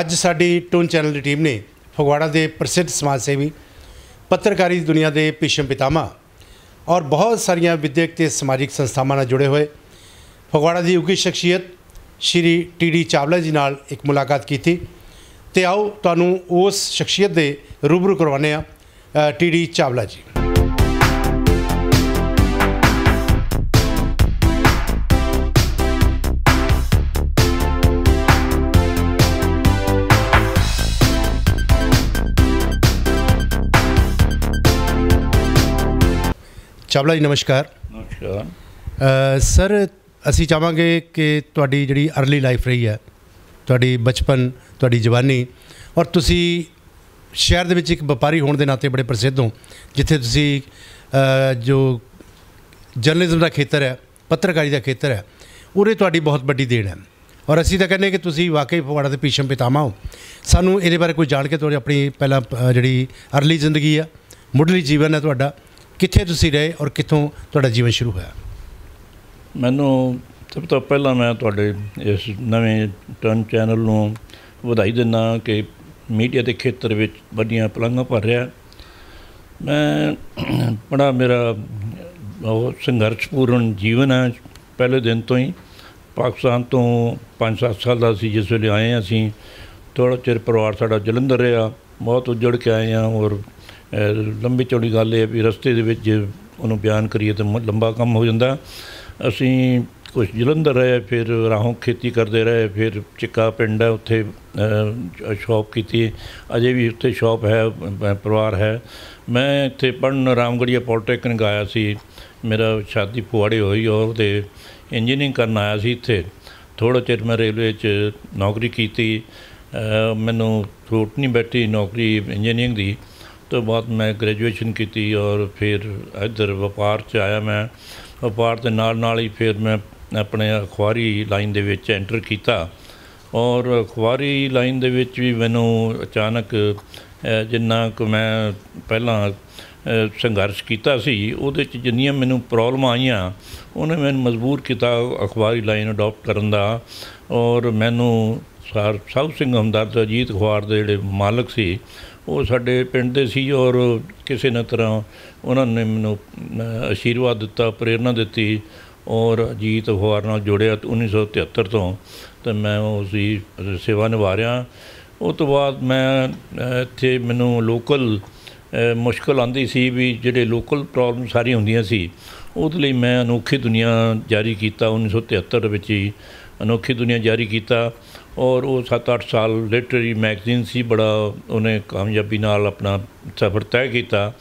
ਅੱਜ ਸਾਡੀ tune channel ਦੀ team ਨੇ ਫਗਵਾੜਾ ਦੇ ਪ੍ਰਸਿੱਧ ਸਮਾਜ ਸੇਵੀ, ਪੱਤਰਕਾਰੀ ਦੁਨੀਆ ਦੇ ਭੀਸ਼ਮ ਪਿਤਾਮਾ ਔਰ ਬਹੁਤ ਸਾਰੀਆਂ ਵਿਦਿਅਕ ਤੇ ਸਮਾਜਿਕ ਸੰਸਥਾਵਾਂ ਨਾਲ ਜੁੜੇ ਹੋਏ ਫਗਵਾੜਾ ਦੀ ਉੱਘੀ ਸ਼ਖਸੀਅਤ ਸ਼੍ਰੀ ਟੀਡੀ ਚਾਵਲਾ ਜੀ ਨਾਲ ਇੱਕ ਮੁਲਾਕਾਤ ਕੀਤੀ ਤੇ ਆਓ ਤੁਹਾਨੂੰ ਉਸ ਸ਼ਖਸੀਅਤ ਦੇ ਰੂਬਰੂ ਕਰਵਾਉਂਦੇ ਆ ਟੀਡੀ ਚਾਵਲਾ ਜੀ। ਚਾਵਲਾ ਜੀ ਨਮਸਕਾਰ। ਨਮਸਕਾਰ। ਸਰ ਅਸੀਂ ਚਾਹਾਂਗੇ ਕਿ ਤੁਹਾਡੀ ਜਿਹੜੀ ਅਰਲੀ ਲਾਈਫ ਰਹੀ ਹੈ ਤੁਹਾਡੀ ਬਚਪਨ ਤੁਹਾਡੀ ਜਵਾਨੀ ਔਰ ਤੁਸੀਂ ਸ਼ਹਿਰ ਦੇ ਵਿੱਚ ਇੱਕ ਵਪਾਰੀ ਹੋਣ ਦੇ ਨਾਤੇ ਬੜੇ ਪ੍ਰਸਿੱਧ ਹੋ ਜਿੱਥੇ ਤੁਸੀਂ ਜੋ ਜਰਨਲਿਜ਼ਮ ਦਾ ਖੇਤਰ ਹੈ ਪੱਤਰਕਾਰੀ ਦਾ ਖੇਤਰ ਹੈ ਉਰੇ ਤੁਹਾਡੀ ਬਹੁਤ ਵੱਡੀ ਦੇਣ ਹੈ। ਔਰ ਅਸੀਂ ਤਾਂ ਕਹਿੰਦੇ ਕਿ ਤੁਸੀਂ ਵਾਕਈ ਫਗਵਾੜਾ ਦੇ ਭੀਸ਼ਮ ਪਿਤਾਮਾ ਹੋ। ਸਾਨੂੰ ਇਹਦੇ ਬਾਰੇ ਕੋਈ ਜਾਣ ਕੇ ਤੁਹਾਡੀ ਆਪਣੀ ਪਹਿਲਾਂ ਜਿਹੜੀ ਅਰਲੀ ਜ਼ਿੰਦਗੀ ਆ ਮੁੱਢਲੀ ਜੀਵਨ ਹੈ ਤੁਹਾਡਾ ਕਿੱਥੇ ਤੁਸੀਂ ਰਹੇ ਔਰ ਕਿੱਥੋਂ ਤੁਹਾਡਾ ਜੀਵਨ ਸ਼ੁਰੂ ਹੋਇਆ? ਮੈਨੂੰ ਸਭ ਤੋਂ ਪਹਿਲਾਂ ਮੈਂ ਤੁਹਾਡੇ ਇਸ ਨਵੇਂ ਟਰਨ ਚੈਨਲ ਨੂੰ ਵਧਾਈ ਦਿੰਦਾ ਕਿ ਮੀਡੀਆ ਦੇ ਖੇਤਰ ਵਿੱਚ ਵੱਡੀਆਂ ਪਲੰਘਾਂ ਭਰ ਰਿਹਾ। ਮੈਂ ਬੜਾ ਮੇਰਾ ਬਹੁਤ ਸੰਘਰਸ਼ਪੂਰਨ ਜੀਵਨ ਹੈ ਪਹਿਲੇ ਦਿਨ ਤੋਂ ਹੀ। ਪਾਕਿਸਤਾਨ ਤੋਂ 5-7 ਸਾਲ ਦਾ ਸੀ, ਜਿਸ ਵੇਲੇ ਆਏ ਹਾਂ ਅਸੀਂ। ਥੋੜ੍ਹਾ ਚਿਰ ਪਰਿਵਾਰ ਸਾਡਾ ਜਲੰਧਰ ਰਿਹਾ, ਬਹੁਤ ਉੱਜੜ ਕੇ ਆਏ ਹਾਂ ਔਰ ਲੰਬੀ ਚੌੜੀ ਗੱਲ ਇਹ ਵੀ ਰਸਤੇ ਦੇ ਵਿੱਚ ਜੇ ਉਹਨੂੰ ਬਿਆਨ ਕਰੀਏ ਤਾਂ ਮ- ਲੰਬਾ ਕੰਮ ਹੋ ਜਾਂਦਾ। ਅਸੀਂ ਕੁਝ ਜਲੰਧਰ ਰਹੇ, ਫਿਰ ਰਾਹੋਂ ਖੇਤੀ ਕਰਦੇ ਰਹੇ, ਫਿਰ ਚਿੱਕਾ ਪਿੰਡ ਹੈ, ਉੱਥੇ ਸ਼ਾਪ ਕੀਤੀ। ਅਜੇ ਵੀ ਉੱਥੇ ਸ਼ਾਪ ਹੈ ਪਰਿਵਾਰ ਹੈ। ਮੈਂ ਇੱਥੇ ਪੜ੍ਹਨ ਰਾਮਗੜੀਆ ਪੋਲੀਟੈਕਨਿਕ ਆਇਆ ਸੀ। ਮੇਰਾ ਸ਼ਾਦੀ ਪੁਆੜੇ ਹੋਈ ਔਰ ਉਹਦੇ ਇੰਜੀਨੀਅਰਿੰਗ ਕਰਨ ਆਇਆ ਸੀ ਇੱਥੇ। ਥੋੜ੍ਹਾ ਚਿਰ ਮੈਂ ਰੇਲਵੇ 'ਚ ਨੌਕਰੀ ਕੀਤੀ। ਮੈਨੂੰ ਛੂਟ ਨਹੀਂ ਬੈਠੀ ਨੌਕਰੀ ਇੰਜੀਨੀਅਰਿੰਗ ਦੀ। ਤੋਂ ਬਾਅਦ ਮੈਂ ਗ੍ਰੈਜੂਏਸ਼ਨ ਕੀਤੀ ਔਰ ਫਿਰ ਇੱਧਰ ਵਪਾਰ 'ਚ ਆਇਆ ਮੈਂ। ਵਪਾਰ ਦੇ ਨਾਲ ਨਾਲ ਹੀ ਫਿਰ ਮੈਂ ਆਪਣੇ ਅਖਬਾਰੀ ਲਾਈਨ ਦੇ ਵਿੱਚ ਐਂਟਰ ਕੀਤਾ। ਔਰ ਅਖਬਾਰੀ ਲਾਈਨ ਦੇ ਵਿੱਚ ਵੀ ਮੈਨੂੰ ਅਚਾਨਕ ਜਿੰਨਾ ਕੁ ਮੈਂ ਪਹਿਲਾਂ ਸੰਘਰਸ਼ ਕੀਤਾ ਸੀ, ਉਹਦੇ 'ਚ ਜਿੰਨੀਆਂ ਮੈਨੂੰ ਪ੍ਰੋਬਲਮ ਆਈਆਂ, ਉਹਨੇ ਮੈਨੂੰ ਮਜਬੂਰ ਕੀਤਾ ਅਖਬਾਰੀ ਲਾਈਨ ਅਡਾਪਟ ਕਰਨ ਦਾ। ਔਰ ਮੈਨੂੰ ਸਰ ਸਾਹਿਬ ਸਿੰਘ ਹਮਦਰਦ ਅਜੀਤ ਅਖਬਾਰ ਦੇ ਜਿਹੜੇ ਮਾਲਕ ਸੀ ਉਹ ਸਾਡੇ ਪਿੰਡ ਦੇ ਸੀ ਔਰ ਕਿਸੇ ਨਾ ਤਰ੍ਹਾਂ ਉਹਨਾਂ ਨੇ ਮੈਨੂੰ ਅ, ਆਸ਼ੀਰਵਾਦ ਦਿੱਤਾ ਪ੍ਰੇਰਣਾ ਦਿੱਤੀ ਔਰ ਅਜੀਤ ਅਖਬਾਰ ਨਾਲ ਜੁੜਿਆ ਤੇ 1973 ਤੋਂ ਤੇ ਮੈਂ ਉਸ ਦੀ ਸੇਵਾ ਨਿਭਾ ਰਿਹਾ। ਉਹ ਤੋਂ ਬਾਅਦ ਮੈਂ ਇੱਥੇ ਮੈਨੂੰ ਲੋਕਲ ਮੁਸ਼ਕਲ ਆਂਦੀ ਸੀ ਵੀ ਜਿਹੜੇ ਲੋਕਲ ਪ੍ਰੋਬਲਮ ਸਾਰੀਆਂ ਹੁੰਦੀਆਂ ਸੀ ਉਹਦੇ ਲਈ ਮੈਂ ਅਨੋਖੀ ਦੁਨੀਆ ਜਾਰੀ ਕੀਤਾ 1973 ਵਿੱਚ ਹੀ ਅਨੋਖੀ ਦੁਨੀਆ ਜਾਰੀ ਕੀਤਾ। ਔਰ ਉਹ 7-8 ਸਾਲ ਲਿਟਰੇਰੀ ਮੈਗਜ਼ੀਨ ਸੀ ਬੜਾ ਉਹਨੇ ਕਾਮਯਾਬੀ ਨਾਲ ਆਪਣਾ ਸਫ਼ਰ ਤੈਅ ਕੀਤਾ।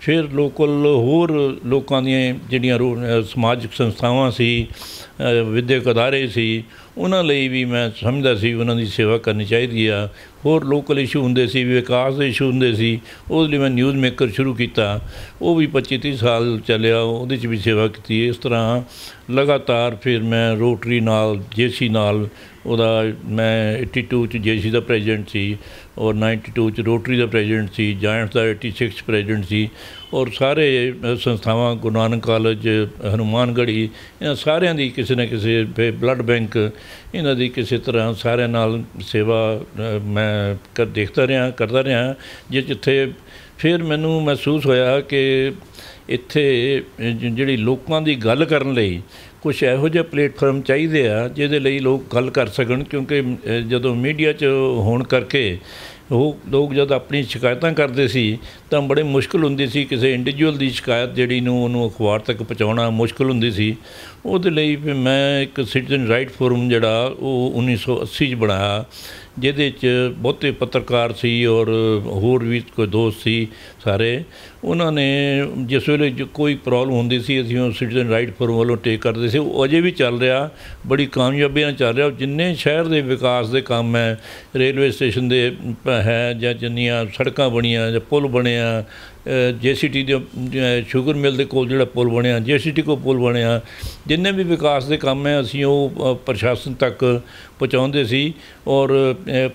ਫਿਰ ਲੋਕਲ ਹੋਰ ਲੋਕਾਂ ਦੀਆਂ ਜਿਹੜੀਆਂ ਰੋ- ਸਮਾਜਿਕ ਸੰਸਥਾਵਾਂ ਸੀ ਅ, ਵਿਦਿਅਕ ਅਦਾਰੇ ਸੀ ਉਹਨਾਂ ਲਈ ਵੀ ਮੈਂ ਸਮਝਦਾ ਸੀ ਉਹਨਾਂ ਦੀ ਸੇਵਾ ਕਰਨੀ ਚਾਹੀਦੀ ਆ। ਹੋਰ ਲੋਕਲ ਇਸ਼ੂ ਹੁੰਦੇ ਸੀ, ਵਿਕਾਸ ਦੇ ਇਸ਼ੂ ਹੁੰਦੇ ਸੀ, ਉਹਦੇ ਲਈ ਮੈਂ ਨਿਊਜ਼ ਮੇਕਰ ਸ਼ੁਰੂ ਕੀਤਾ। ਉਹ ਵੀ 25 30 ਸਾਲ ਚੱਲਿਆ, ਉਹਦੇ 'ਚ ਵੀ ਸੇਵਾ ਕੀਤੀ। ਇਸ ਤਰ੍ਹਾਂ ਲਗਾਤਾਰ ਫਿਰ ਮੈਂ ਰੋਟਰੀ ਨਾਲ, ਜੇਸੀ ਨਾਲ, ਉਹਦਾ ਮੈਂ 82 ਚ ਜੇਸੀ ਦਾ ਪ੍ਰੈਜ਼ੀਡੈਂਟ ਸੀ ਔਰ 92 ਚ ਰੋਟਰੀ ਦਾ ਪ੍ਰੈਜ਼ੀਡੈਂਟ ਸੀ ਜਾਇੰਟਸ ਦਾ 86 ਚ ਪ੍ਰੈਜ਼ੀਡੈਂਟ ਸੀ ਔਰ ਸਾਰੇ ਸੰਸਥਾਵਾਂ, ਗੁਰੂ ਨਾਨਕ ਕਾਲਜ ਹਨੂਮਾਨਗੜ੍ਹੀ, ਇਹਨਾਂ ਸਾਰਿਆਂ ਦੀ ਕਿਸੇ ਨਾ ਕਿਸੇ ਬਲੱਡ ਬੈਂਕ ਇਹਨਾਂ ਦੀ ਕਿਸੇ ਤਰ੍ਹਾਂ ਸਾਰਿਆਂ ਨਾਲ ਸੇਵਾ ਮੈਂ ਕਰ ਦੇਖਦਾ ਰਿਹਾ, ਕਰਦਾ ਰਿਹਾ, ਜੇ, ਜਿੱਥੇ ਫਿਰ ਮੈਨੂੰ ਮਹਿਸੂਸ ਹੋਇਆ ਕਿ ਇੱਥੇ ਜਿਹੜੀ ਲੋਕਾਂ ਦੀ ਗੱਲ ਕਰਨ ਲਈ ਕੁਝ ਇਹੋ ਜਿਹੇ ਪਲੇਟਫਾਰਮ ਚਾਹੀਦੇ ਆ, ਜਿਹਦੇ ਲਈ ਲੋਕ ਗੱਲ ਕਰ ਸਕਣ, ਕਿਉਂਕਿ ਜਦੋਂ ਮੀਡੀਆ 'ਚ ਹੋਣ ਕਰਕੇ ਉਹ ਲੋਕ ਜਦ ਆਪਣੀ ਸ਼ਿਕਾਇਤਾਂ ਕਰਦੇ ਸੀ, ਤਾਂ ਬੜੇ ਮੁਸ਼ਕਲ ਹੁੰਦੀ ਸੀ ਕਿਸੇ ਇੰਡੀਵਿਜੂਅਲ ਦੀ ਸ਼ਿਕਾਇਤ ਜਿਹੜੀ ਨੂੰ ਉਹਨੂੰ ਅਖਬਾਰ ਤੱਕ ਪਹੁੰਚਾਉਣਾ ਮੁਸ਼ਕਲ ਹੁੰਦੀ ਸੀ। ਉਹਦੇ ਲਈ ਫਿਰ ਮੈਂ ਇੱਕ ਸਿਟੀਜ਼ਨ ਰਾਈਟ ਫੋਰਮ ਜਿਹੜਾ, ਉਹ 1980 'ਚ ਬਣਾਇਆ। ਜਿਹਦੇ 'ਚ ਬਹੁਤੇ ਪੱਤਰਕਾਰ ਸੀ ਔਰ ਹੋਰ ਵੀ ਕੋਈ ਦੋਸਤ ਸੀ ਸਾਰੇ, ਉਹਨਾਂ ਨੇ ਜਿਸ ਵੇਲੇ ਜੋ ਕੋਈ ਪ੍ਰੋਬਲਮ ਹੁੰਦੀ ਸੀ, ਅਸੀਂ ਉਹ ਸਿਟੀਜ਼ਨ ਰਾਈਟ ਫੋਰਮ ਵੱਲੋਂ ਟੇਕ ਕਰਦੇ ਸੀ, ਉਹ ਅਜੇ ਵੀ ਚੱਲ ਰਿਹਾ, ਬੜੀ ਕਾਮਯਾਬੀ ਨਾਲ ਚੱਲ ਰਿਹਾ ਜਿੰਨੇ ਸ਼ਹਿਰ ਦੇ ਵਿਕਾਸ ਦੇ ਕੰਮ ਹੈ, ਰੇਲਵੇ ਸਟੇਸ਼ਨ ਦੇ ਹੈ ਜਾਂ ਜਿੰਨੀਆਂ ਸੜਕਾਂ ਬਣੀਆਂ ਜਾਂ ਪੁਲ ਬਣਿਆ ਜੇਸੀਟੀ ਦੇ ਸ਼ੂਗਰ ਮਿਲ ਦੇ ਕੋਲ ਜਿਹੜਾ ਪੁਲ ਬਣਿਆ, ਜੇਸੀਟੀ ਕੋਲ ਪੁਲ ਬਣਿਆ, ਜਿੰਨੇ ਵੀ ਵਿਕਾਸ ਦੇ ਕੰਮ ਹੈ, ਅਸੀਂ ਉਹ ਪ੍ਰਸ਼ਾਸਨ ਤੱਕ ਪਹੁੰਚਾਉਂਦੇ ਸੀ ਔਰ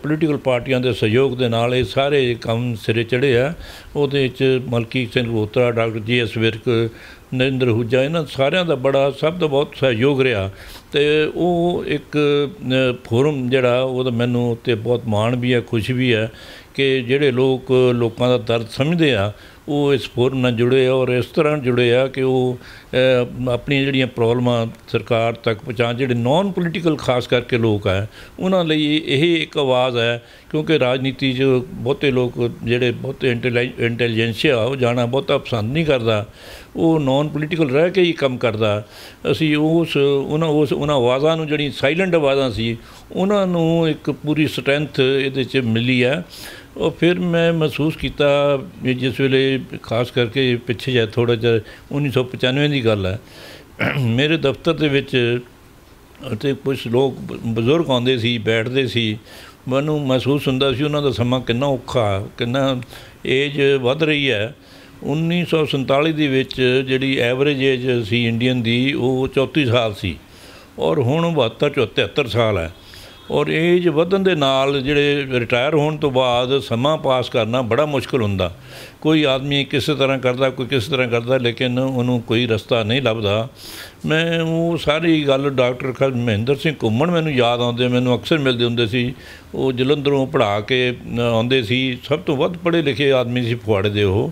ਪੋਲੀਟੀਕਲ ਪਾਰਟੀਆਂ ਦੇ ਸਹਿਯੋਗ ਦੇ ਨਾਲ ਇਹ ਸਾਰੇ ਕੰਮ ਸਿਰੇ ਚੜ੍ਹੇ ਆ। ਉਹਦੇ ਵਿੱਚ Malki Singh Rotra doctor G S Virk, Narinder Huja, ਇਹਨਾਂ ਸਾਰਿਆਂ ਦਾ ਬੜਾ, ਸਭ ਦਾ ਬਹੁਤ ਸਹਿਯੋਗ ਰਿਹਾ। ਤੇ ਉਹ ਇੱਕ ਫੋਰਮ ਜਿਹੜਾ ਉਹਦਾ ਮੈਨੂੰ ਉੱਤੇ ਬਹੁਤ ਮਾਣ ਵੀ ਹੈ, ਖੁਸ਼ੀ ਵੀ ਹੈ ਕਿ ਜਿਹੜੇ ਲੋਕ ਲੋਕਾਂ ਦਾ ਦਰਦ ਸਮਝਦੇ ਆ ਉਹ ਇਸ ਫੋਰਮ ਨਾਲ ਜੁੜੇ ਆ ਔਰ ਇਸ ਤਰ੍ਹਾਂ ਜੁੜੇ ਆ ਕਿ ਉਹ ਆਪਣੀਆਂ ਜਿਹੜੀਆਂ ਪ੍ਰੋਬਲਮਾਂ ਸਰਕਾਰ ਤੱਕ ਪਹੁੰਚਾਉਣ, ਜਿਹੜੇ ਨਾਨ ਪੋਲੀਟੀਕਲ ਖਾਸ ਕਰਕੇ ਲੋਕ ਆ, ਉਹਨਾਂ ਲਈ ਇਹ ਇੱਕ ਆਵਾਜ਼ ਹੈ, ਕਿਉਂਕਿ ਰਾਜਨੀਤੀ 'ਚ ਬਹੁਤੇ ਲੋਕ ਜਿਹੜੇ ਬਹੁਤੇ ਇੰਟੈਲੀਜੈਂਸੀਆ ਉਹ ਜਾਣਾ ਬਹੁਤਾ ਪਸੰਦ ਨਹੀਂ ਕਰਦਾ। ਉਹ ਨਾਨ ਪੋਲੀਟੀਕਲ ਰਹਿ ਕੇ ਹੀ ਕੰਮ ਕਰਦਾ। ਅਸੀਂ ਉਸ, ਉਹਨਾਂ ਉਸ, ਉਹਨਾਂ ਆਵਾਜ਼ਾਂ ਨੂੰ ਜਿਹੜੀ ਸਾਇਲੈਂਟ ਆਵਾਜ਼ਾਂ ਸੀ, ਉਹਨਾਂ ਨੂੰ ਇੱਕ ਪੂਰੀ ਸਟਰੈਂਥ ਇਹਦੇ 'ਚ ਮਿਲੀ ਹੈ। ਉਹ ਫਿਰ ਮੈਂ ਮਹਿਸੂਸ ਕੀਤਾ ਵੀ ਜਿਸ ਵੇਲੇ ਖਾਸ ਕਰਕੇ ਪਿੱਛੇ ਜਾ ਥੋੜਾ ਜਿਹਾ 1995 ਦੀ ਗੱਲ ਹੈ, ਮੇਰੇ ਦਫ਼ਤਰ ਦੇ ਵਿੱਚ ਅਤੇ ਕੁਝ ਲੋਕ ਬਜ਼ੁਰਗ ਆਉਂਦੇ ਸੀ, ਬੈਠਦੇ ਸੀ, ਮੈਨੂੰ ਮਹਿਸੂਸ ਹੁੰਦਾ ਸੀ ਉਹਨਾਂ ਦਾ ਸਮਾਂ ਕਿੰਨਾ ਔਖਾ, ਕਿੰਨਾ ਏਜ ਵੱਧ ਰਹੀ ਹੈ। 1947 ਦੇ ਵਿੱਚ ਜਿਹੜੀ ਐਵਰੇਜ ਏਜ ਸੀ ਇੰਡੀਅਨ ਦੀ, ਉਹ 34 ਸਾਲ ਸੀ ਔਰ ਹੁਣ 72 73 ਸਾਲ ਹੈ। ਔਰ ਏਜ ਵਧਣ ਦੇ ਨਾਲ ਜਿਹੜੇ ਰਿਟਾਇਰ ਹੋਣ ਤੋਂ ਬਾਅਦ ਸਮਾਂ ਪਾਸ ਕਰਨਾ ਬੜਾ ਮੁਸ਼ਕਲ ਹੁੰਦਾ। ਕੋਈ ਆਦਮੀ ਕਿਸੇ ਤਰ੍ਹਾਂ ਕਰਦਾ, ਕੋਈ ਕਿਸੇ ਤਰ੍ਹਾਂ ਕਰਦਾ, ਲੇਕਿਨ ਉਹਨੂੰ ਕੋਈ ਰਸਤਾ ਨਹੀਂ ਲੱਭਦਾ। ਮੈਂ ਉਹ ਸਾਰੀ ਗੱਲ ਡਾਕਟਰ ਖਲ ਮਹਿੰਦਰ ਸਿੰਘ ਘੁੰਮਣ ਮੈਨੂੰ ਯਾਦ ਆਉਂਦੇ, ਮੈਨੂੰ ਅਕਸਰ ਮਿਲਦੇ ਹੁੰਦੇ ਸੀ। ਉਹ ਜਲੰਧਰੋਂ ਪੜ੍ਹਾ ਕੇ ਆਉਂਦੇ ਸੀ। ਸਭ ਤੋਂ ਵੱਧ ਪੜ੍ਹੇ ਲਿਖੇ ਆਦਮੀ ਸੀ ਫੁਆੜੇ ਦੇ ਉਹ।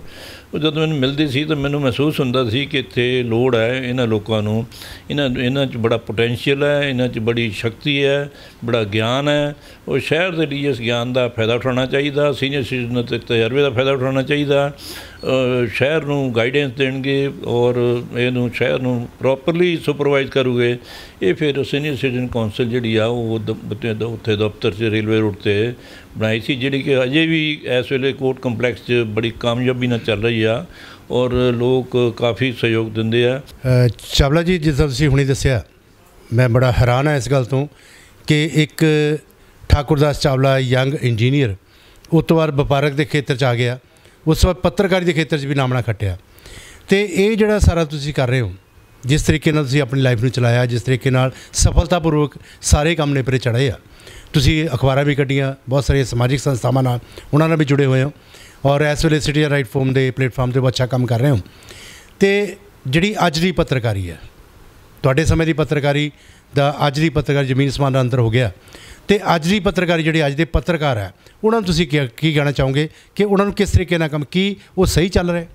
ਉਹ ਜਦੋਂ ਮੈਨੂੰ ਮਿਲਦੇ ਸੀ ਤਾਂ ਮੈਨੂੰ ਮਹਿਸੂਸ ਹੁੰਦਾ ਸੀ ਕਿ ਇੱਥੇ ਲੋੜ ਹੈ ਇਹਨਾਂ ਲੋਕਾਂ ਨੂੰ। ਇਹਨਾਂ ਇਹਨਾਂ 'ਚ ਬੜਾ ਪੋਟੈਂਸ਼ੀਅਲ ਹੈ, ਇਹਨਾਂ 'ਚ ਬੜੀ ਸ਼ਕਤੀ ਹੈ, ਬੜਾ ਗਿਆਨ ਹੈ। ਉਹ ਸ਼ਹਿਰ ਦੇ ਲਈ ਇਸ ਗਿਆਨ ਦਾ ਫਾਇਦਾ ਉਠਾਉਣਾ ਚਾਹੀਦਾ, ਸੀਨੀਅਰ ਸਿਟੀਜ਼ਨ ਤੇ ਤਜਰਬੇ ਦਾ ਫਾਇਦਾ ਉਠਾਉਣਾ ਚਾਹੀਦਾ। ਸ਼ਹਿਰ ਨੂੰ ਗਾਈਡੈਂਸ ਦੇਣਗੇ ਔਰ ਇਹਨੂੰ ਸ਼ਹਿਰ ਨੂੰ ਪ੍ਰੋਪਰਲੀ ਸੁਪਰਵਾਈਜ਼ ਕਰੂਗੇ। ਇਹ ਫਿਰ ਸੀਨੀਅਰ ਸਿਟੀਜ਼ਨ ਕਾਉਂਸਲ ਜਿਹੜੀ ਆ, ਉਹ ਦ- ਉੱਥੇ ਦਫ਼ਤਰ 'ਚ ਰੇਲਵੇ ਰੋਡ ਤੇ ਬਣਾਈ ਸੀ, ਜਿਹੜੀ ਕਿ ਅਜੇ ਵੀ ਇਸ ਵੇਲੇ ਕੋਰਟ ਕੰਪਲੈਕਸ 'ਚ ਬੜੀ ਕਾਮਯਾਬੀ ਨਾਲ ਚੱਲ ਰਹੀ ਆ ਔਰ ਲੋਕ ਕਾਫੀ ਸਹਿਯੋਗ ਦਿੰਦੇ ਆ। ਚਾਵਲਾ ਜੀ, ਜਿਸ ਤਰ੍ਹਾਂ ਤੁਸੀਂ ਹੁਣੇ ਦੱਸਿਆ, ਮੈਂ ਬੜਾ ਹੈਰਾਨ ਹਾਂ ਇਸ ਗੱਲ ਤੋਂ ਕਿ ਇੱਕ ਠਾਕੁਰਦਾਸ ਚਾਵਲਾ ਯੰਗ ਇੰਜੀਨੀਅਰ ਉਸ ਤੋਂ ਬਾਅਦ ਵਪਾਰਕ ਦੇ ਖੇਤਰ 'ਚ ਆ ਗਿਆ। ਉਸ ਤੋਂ ਬਾਅਦ ਪੱਤਰਕਾਰੀ ਦੇ ਖੇਤਰ 'ਚ ਵੀ ਨਾਮਣਾ ਖੱਟਿਆ। ਤੇ ਇਹ ਜਿਹੜਾ ਸਾਰਾ ਤੁਸੀਂ ਕਰ ਰਹੇ ਹੋ, ਜਿਸ ਤਰੀਕੇ ਨਾਲ ਤੁਸੀਂ ਆਪਣੀ ਲਾਈਫ ਨੂੰ ਚਲਾਇਆ, ਜਿਸ ਤਰੀਕੇ ਨਾਲ ਸਫਲਤਾਪੂਰਵਕ ਸਾਰੇ ਕੰਮ ਨੇ ਨੇਪਰੇ ਚੜ੍ਹੇ ਆ। ਤੁਸੀਂ ਅਖਬਾਰਾਂ ਵੀ ਕੱਢੀਆਂ, ਬਹੁਤ ਸਾਰੀਆਂ ਸਮਾਜਿਕ ਸੰਸਥਾਵਾਂ ਨਾਲ, ਉਹਨਾਂ ਨਾਲ ਵੀ ਜੁੜੇ ਹੋਏ ਹੋ ਔਰ ਇਸ ਵੇਲੇ ਸਿਟੀਜ਼ਨ ਰਾਈਟ ਫੋਰਮ ਦੇ ਪਲੇਟਫਾਰਮ ਤੇ ਬਹੁਤ ਅੱਛਾ ਕੰਮ ਕਰ ਰਹੇ ਹੋ। ਤੇ ਜਿਹੜੀ ਅੱਜ ਦੀ ਪੱਤਰਕਾਰੀ ਹੈ, ਤੁਹਾਡੇ ਸਮੇਂ ਦੀ ਪੱਤਰਕਾਰੀ ਦਾ ਅੱਜ ਦੀ ਪੱਤਰਕਾਰੀ ਜ਼ਮੀਨ ਸਮਾਨ ਦਾ ਅੰਤਰ ਹੋ ਗਿਆ। ਤੇ ਅੱਜ ਦੀ ਪੱਤਰਕਾਰੀ ਜਿਹੜੇ ਅੱਜ ਦੇ ਪੱਤਰਕਾਰ ਹੈ, ਉਹਨਾਂ ਨੂੰ ਤੁਸੀਂ ਕੀ ਕੀ ਕਹਿਣਾ ਚਾਹੋਗੇ ਕਿ ਉਹਨਾਂ ਨੂੰ ਕਿਸ ਤਰੀਕੇ ਨਾਲ ਕੰਮ ਕੀ ਉਹ ਸਹੀ ਚੱਲ ਰਿਹਾ